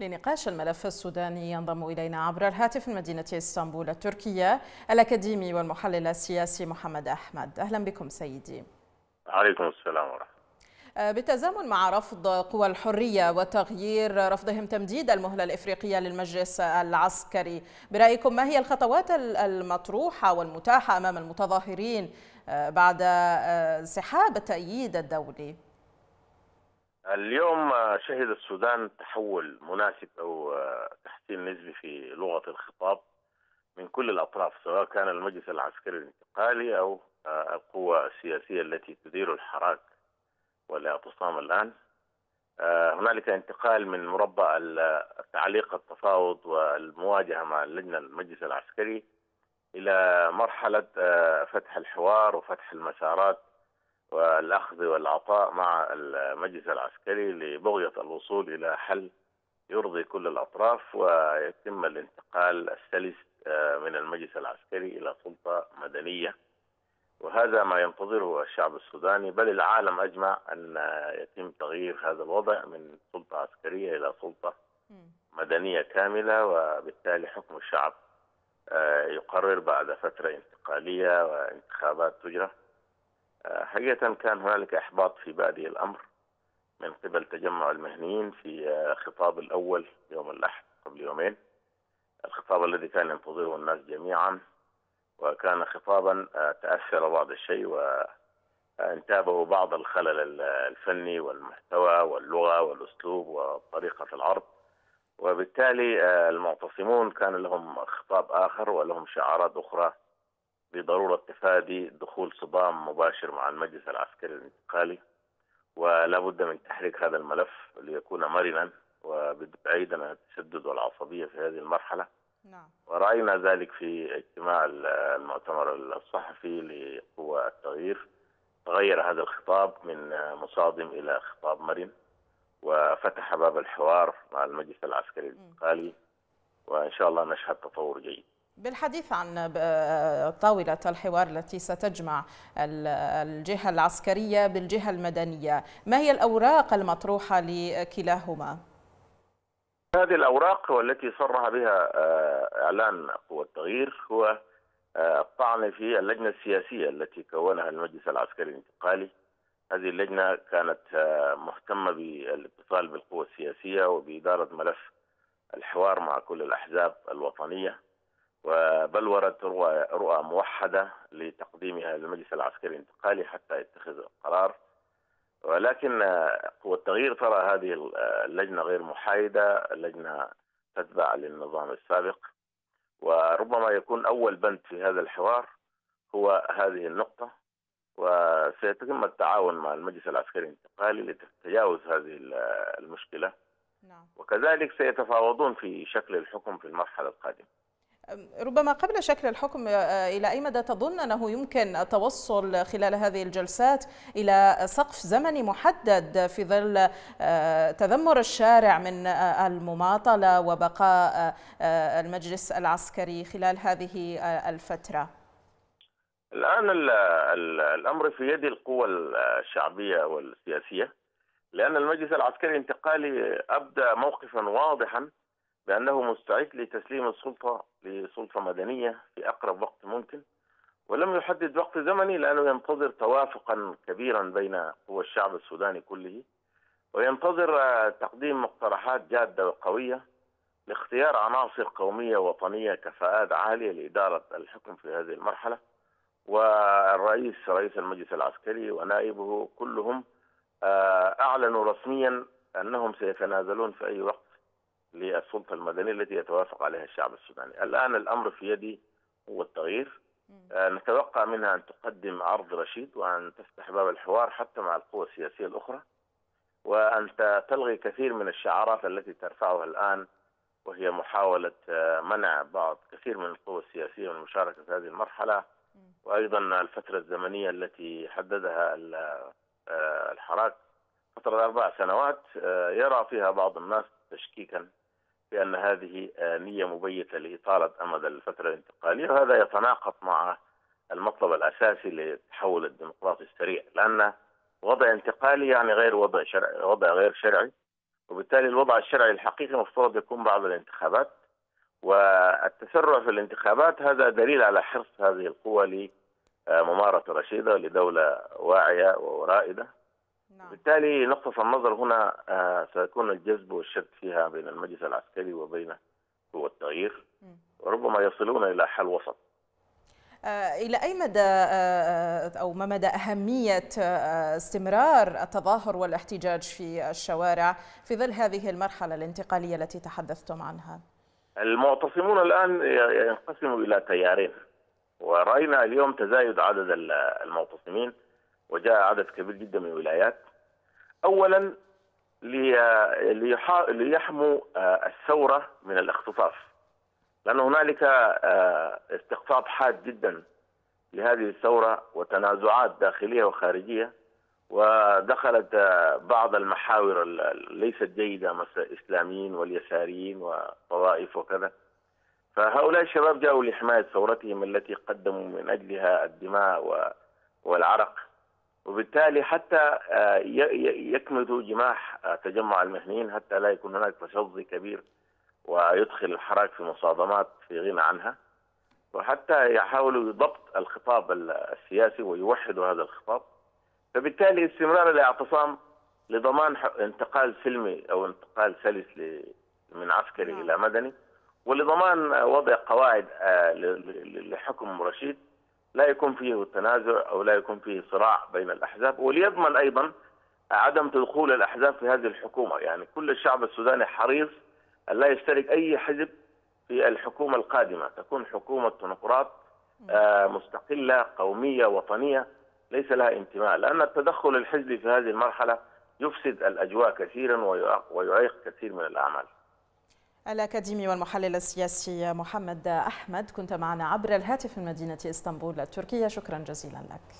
لنقاش الملف السوداني ينضم إلينا عبر الهاتف من مدينة إسطنبول التركية الأكاديمي والمحلل السياسي محمد أحمد. أهلا بكم سيدي. عليكم السلام ورحمة بالتزامن مع رفض قوى الحرية وتغيير رفضهم تمديد المهلة الإفريقية للمجلس العسكري. برأيكم ما هي الخطوات المطروحة والمتاحة أمام المتظاهرين بعد انسحاب التأييد الدولي؟ اليوم شهد السودان تحول مناسب أو تحسين نسبي في لغة الخطاب من كل الأطراف سواء كان المجلس العسكري الانتقالي أو القوى السياسية التي تدير الحراك والاعتصام الآن. هنالك انتقال من مربع التعليق التفاوض والمواجهة مع اللجنة المجلس العسكري إلى مرحلة فتح الحوار وفتح المسارات والأخذ والعطاء مع المجلس العسكري لبغية الوصول إلى حل يرضي كل الأطراف ويتم الانتقال السلس من المجلس العسكري إلى سلطة مدنية. وهذا ما ينتظره الشعب السوداني بل العالم أجمع أن يتم تغيير هذا الوضع من سلطة عسكرية إلى سلطة مدنية كاملة وبالتالي حكم الشعب يقرر بعد فترة انتقالية وانتخابات تجرى. حقيقة كان هنالك إحباط في بادئ الأمر من قبل تجمع المهنيين في خطاب الأول يوم الأحد قبل يومين. الخطاب الذي كان ينتظره الناس جميعا وكان خطابا تأثر بعض الشيء وانتابه بعض الخلل الفني والمحتوى واللغة والأسلوب وطريقة العرض. وبالتالي المعتصمون كان لهم خطاب آخر ولهم شعارات أخرى بضرورة تفادي دخول صدام مباشر مع المجلس العسكري الانتقالي ولا بد من تحريك هذا الملف ليكون مرنا وبعيدا عن التشدد والعصبية في هذه المرحلة. نعم. ورأينا ذلك في اجتماع المؤتمر الصحفي لقوى التغيير. تغير هذا الخطاب من مصادم إلى خطاب مرن وفتح باب الحوار مع المجلس العسكري الانتقالي وإن شاء الله نشهد تطور جيد. بالحديث عن طاولة الحوار التي ستجمع الجهة العسكرية بالجهة المدنية ما هي الأوراق المطروحة لكلاهما؟ هذه الأوراق والتي صرح بها إعلان قوى التغيير هو الطعن في اللجنة السياسية التي كونها المجلس العسكري الانتقالي هذه اللجنة كانت مهتمة بالاتصال بالقوى السياسية وبإدارة ملف الحوار مع كل الأحزاب الوطنية وبلورت رؤى, موحدة لتقديمها للمجلس العسكري الانتقالي حتى يتخذ القرار ولكن قوى التغيير ترى هذه اللجنة غير محايدة اللجنة تتبع للنظام السابق. وربما يكون أول بند في هذا الحوار هو هذه النقطة. وسيتم التعاون مع المجلس العسكري الانتقالي لتجاوز هذه المشكلة. نعم. وكذلك سيتفاوضون في شكل الحكم في المرحلة القادمة. ربما قبل شكل الحكم إلى أي مدى تظن أنه يمكن التوصل خلال هذه الجلسات إلى سقف زمني محدد في ظل تذمر الشارع من المماطلة وبقاء المجلس العسكري خلال هذه الفترة؟ الآن الأمر في يد القوى الشعبية والسياسية لأن المجلس العسكري الانتقالي أبدى موقفا واضحا بأنه مستعد لتسليم السلطة لسلطة مدنية في أقرب وقت ممكن ولم يحدد وقت زمني لأنه ينتظر توافقا كبيرا بين قوى الشعب السوداني كله وينتظر تقديم مقترحات جادة وقوية لاختيار عناصر قومية وطنية كفاءات عالية لإدارة الحكم في هذه المرحلة. والرئيس رئيس المجلس العسكري ونائبه كلهم أعلنوا رسميا أنهم سيتنازلون في أي وقت للسلطة المدنية التي يتوافق عليها الشعب السوداني. الآن الأمر في يدي هو التغيير. نتوقع منها أن تقدم عرض رشيد وأن تفتح باب الحوار حتى مع القوى السياسية الأخرى وأن تلغي كثير من الشعارات التي ترفعها الآن وهي محاولة منع بعض كثير من القوى السياسية من المشاركة في هذه المرحلة وأيضا الفترة الزمنية التي حددها الحراك. فترة أربع سنوات يرى فيها بعض الناس تشكيكا. بأن هذه نية مبيتة لإطالة أمد الفترة الانتقالية وهذا يتناقض مع المطلب الأساسي للتحول الديمقراطي السريع لأن وضع انتقالي يعني غير وضع شرعي وضع غير شرعي وبالتالي الوضع الشرعي الحقيقي مفترض يكون بعد الانتخابات والتسرع في الانتخابات هذا دليل على حرص هذه القوى لممارسة رشيدة لدولة واعية ورائدة نعم. بالتالي نقطة النظر هنا آه، سيكون الجذب والشد فيها بين المجلس العسكري وبين قوى التغيير. وربما يصلون إلى حل وسط. آه، إلى أي مدى آه، أو ما مدى أهمية استمرار التظاهر والاحتجاج في الشوارع في ظل هذه المرحلة الانتقالية التي تحدثتم عنها؟ المعتصمون الآن ينقسموا إلى تيارين. ورأينا اليوم تزايد عدد المعتصمين وجاء عدد كبير جدا من الولايات. اولا ليحموا آه، الثورة من الاختطاف لأن هنالك آه، استقطاب حاد جدا لهذه الثورة وتنازعات داخلية وخارجية ودخلت آه، بعض المحاور ليست جيدة مثل الاسلاميين واليساريين وطوائف وكذا. فهؤلاء الشباب جاءوا لحماية ثورتهم التي قدموا من أجلها الدماء والعرق. وبالتالي حتى آه، يكمدوا جماح آه، تجمع المهنيين حتى لا يكون هناك تشظي كبير ويدخل الحراك في مصادمات في غنى عنها. وحتى يحاولوا ضبط الخطاب السياسي ويوحدوا هذا الخطاب. فبالتالي استمرار الاعتصام لضمان انتقال سلمي أو انتقال سلس من عسكري نعم. إلى مدني ولضمان وضع قواعد آه، لحكم رشيد. لا يكون فيه تنازع أو لا يكون فيه صراع بين الأحزاب وليضمن أيضا عدم دخول الأحزاب في هذه الحكومة. يعني كل الشعب السوداني حريص أن لا يشترك أي حزب في الحكومة القادمة. تكون حكومة ديمقراط آه، مستقلة قومية وطنية ليس لها انتماء. لأن التدخل الحزبي في هذه المرحلة يفسد الأجواء كثيرا ويعيق كثير من الأعمال. الأكاديمي والمحلل السياسي محمد أحمد كنت معنا عبر الهاتف من مدينة إسطنبول التركية. شكرا جزيلا لك.